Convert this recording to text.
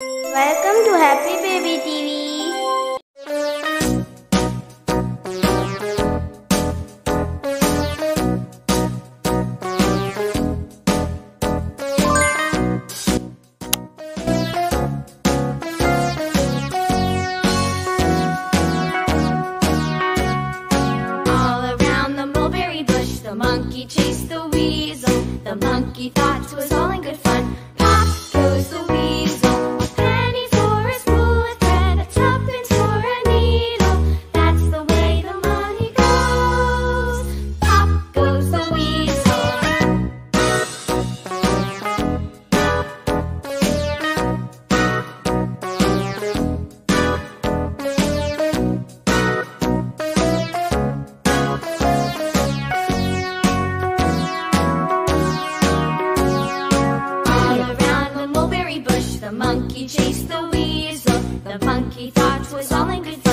Welcome to Happy Baby TV. All around the mulberry bush, the monkey chased the weasel. The monkey thought 'twas all monkey chased the weasel. The monkey thought was all in good